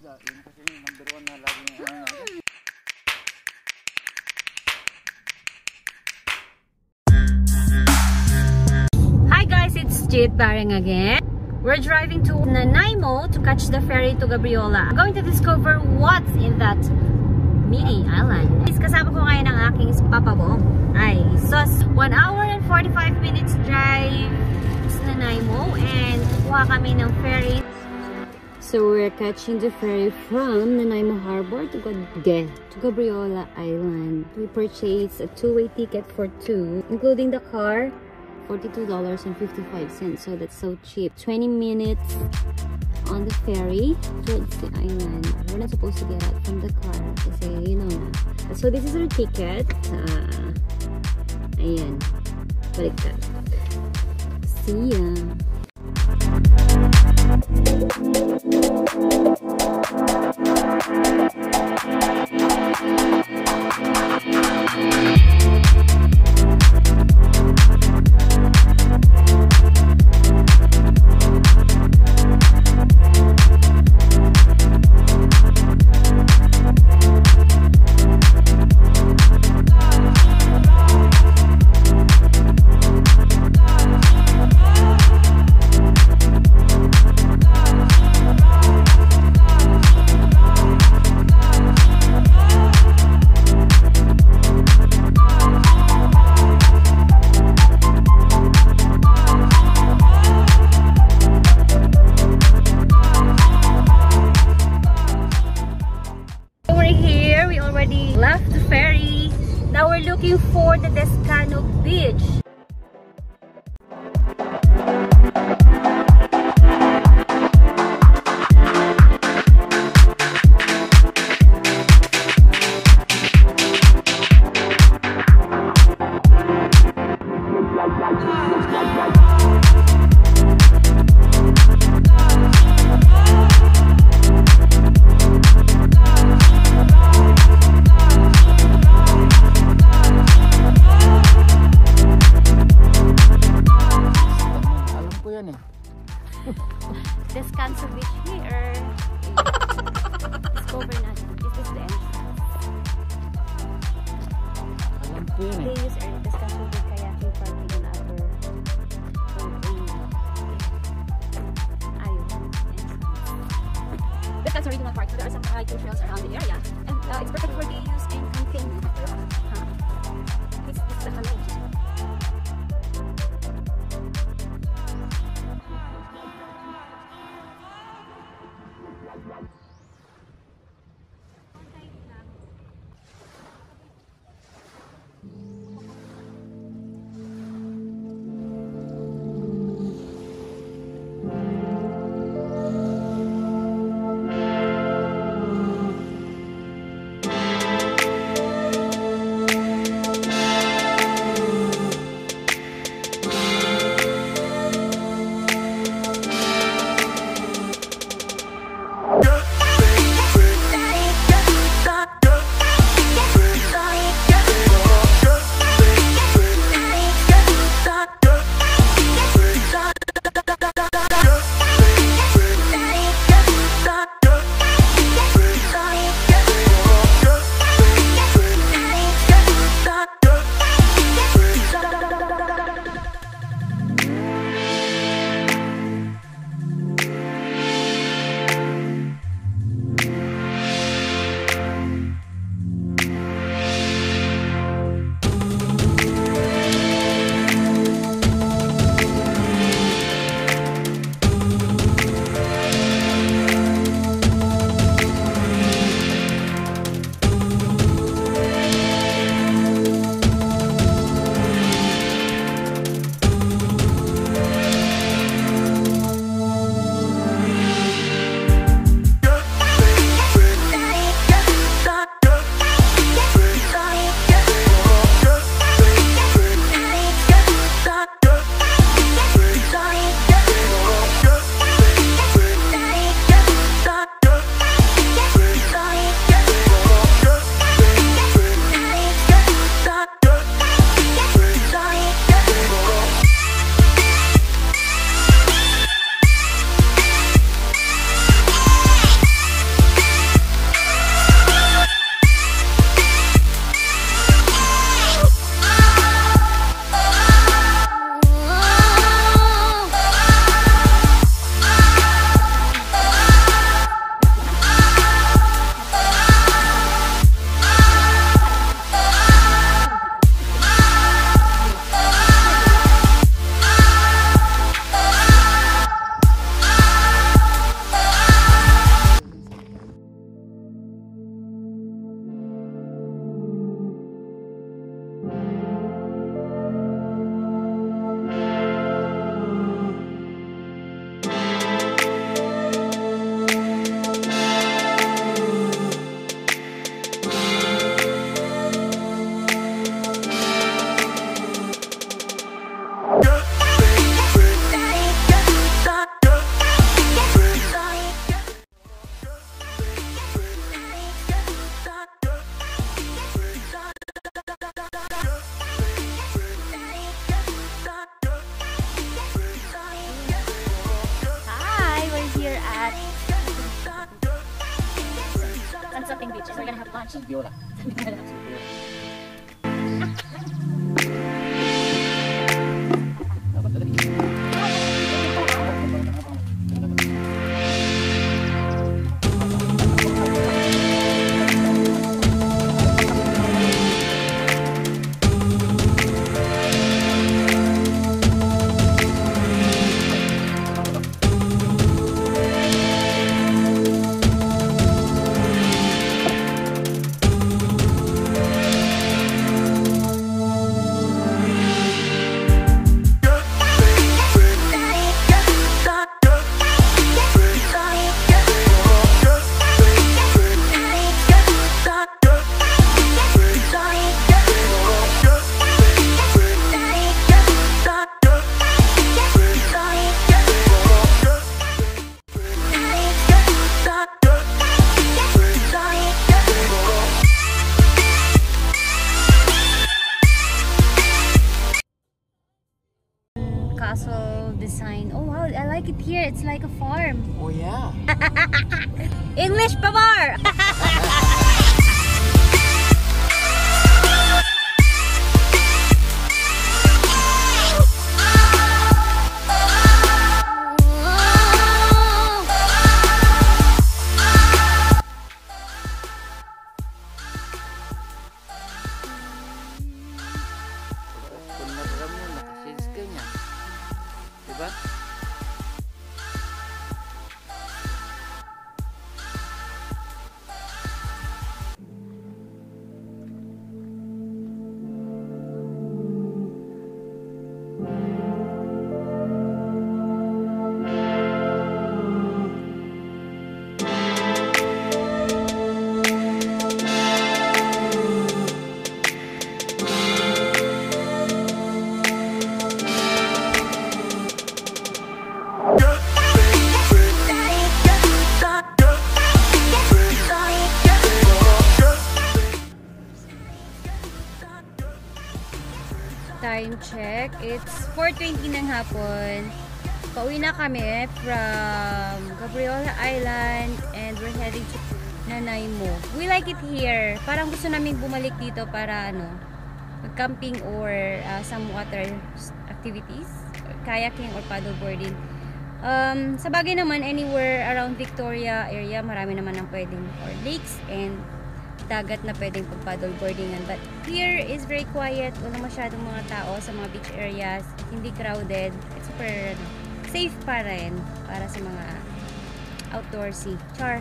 Ayuda. Yun kasi yung number one na lagi yung ano natin. Hi guys, it's Jade again. We're driving to Nanaimo to catch the ferry to Gabriola. I'm going to discover what's in that mini island. Is kasama ko ngayon ang aking Papa Bong. Ay, so 1 hour and 45 minutes drive sa Nanaimo and kukuha kami ng ferry. So we're catching the ferry from Nanaimo Harbor to, Gad to Gabriola Island. We purchased a two-way ticket for two, including the car, $42.55. So that's so cheap. 20 minutes on the ferry towards the island. We're not supposed to get out from the car kasi you know. So this is our ticket. Uh, ayan. Baliktad. See ya. Left the ferry. Now we're looking for the Descano Beach. Entrance. Descanso Regional Park. So there are some hiking trails around the area. And uh, it's perfect for day use and camping. Huh? This is the we're gonna have lunch. Viola. Castle design. Oh wow, I like it here. It's like a farm. Oh yeah. English pabor! спасибо. Time check. It's 4.20 ng hapon. Pauwi na kami from Gabriola Island and we're heading to Nanaimo. We like it here. Parang gusto namin bumalik dito para ano, mag-camping or uh, some water activities, kayaking or paddleboarding. Um, sa bagay naman, anywhere around Victoria area, marami naman ang pwedeng or lakes and dagat na pwedeng pag-paddleboardingan. But here is very quiet. Wala masyadong mga tao sa mga beach areas. Hindi crowded. It's super ano, safe pa rin para sa mga outdoorsy. Char.